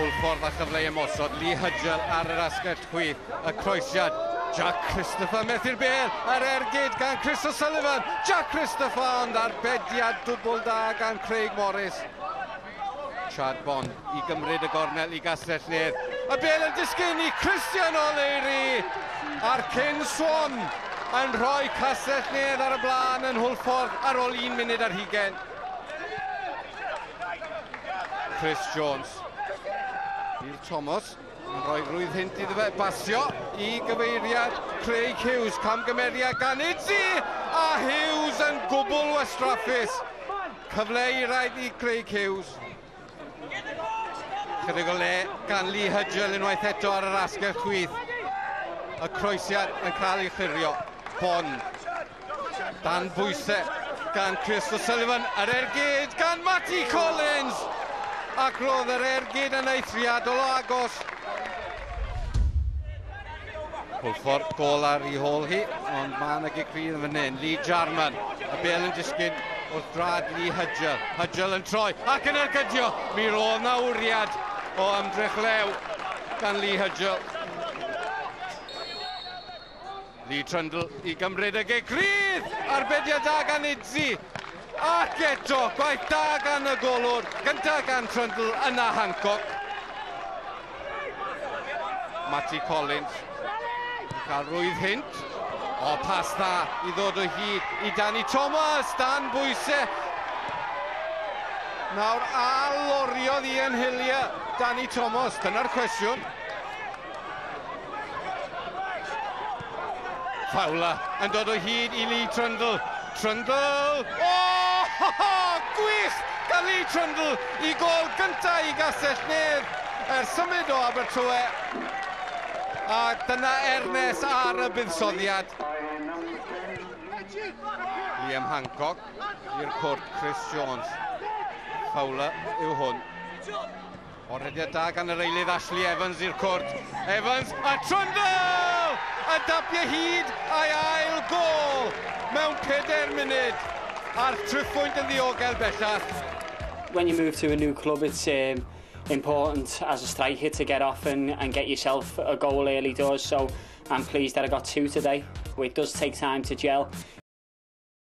pwlffordd a chyfle ymosod. Lee Hydgel ar yr asgell chwith. Y croesiad. Jack Christopher methu'r bel. Yr ergyd gan Chris O'Sullivan. Jack Christopher ond arbediad dwbl da gan Craig Morris. Chad Bond i gymryd y gornel i gasell nedd. Y bel yn disgyn i Christian O'Leary a'r Cyn Swan yn rhoi casell nedd ar y blaen yn hwlffordd ar ôl un munud ar hugen. Chris Jones Bill Thomas yn rhoi rwydd hynt iddo fe, basio i gyfeiriad Craig Hughes, camgymeriad gan Itzi, a Hughes yn gwbl wastraffus. Cyfle i rhaid i Craig Hughes. Chydig o le gan Lee Hudgel unwaith eto ar yr asgell chwyth. Y croesiad yn cael ei chyrio. Bon. Dan bwysau gan Chris O'Sullivan. Yr ergyd gan Matty Collins ac roedd yr ergyd yn eithriadol o agos. Pwlffordd gol ar ei hôl hi, ond mae yna gicrydd yn fan hyn. Lee Jarman, y bel yn disgyn wrth drad Lee Hydgel. Hydgel yn troi, ac yn ergydio. Mi roedd na wriad o ymdrech lew gan Lee Hydgel. Lee Trundle i gymryd y gicrydd. Arbediad da gan Idzi. Ac eto, gwaith da gan y golwr, gynta gan Trundle yna Hancock. Matty Collins yn cael rwydd hynt. O, pas dda i ddod o hyd i Danny Thomas, dan bwysau. Nawr, a loriodd i Hillia Danny Thomas, dyna'r cwestiwn. Fawla yn dod o hyd i Lee Trundle. Trundle! Oh! Ho, ho, gwych! Gary Trundle i gol gyntaf i gasell nedd er symud o Abertrywe. A dyna Ernest ar y buddsoddiad. Liam Hancock i'r cwrt Chris Jones. Fowler yw hwn. Orhediad da gan yr eilydd Ashley Evans i'r cwrt. Evans a Trundle! A dapiau hyd a'i ail gol mewn 4 munud a'r triffwynt yn ddiogel bellach. When you move to a new club, it's um, important as a striker to get off and, and get yourself a goal early doors. So I'm pleased that I got two today. It does take time to gel.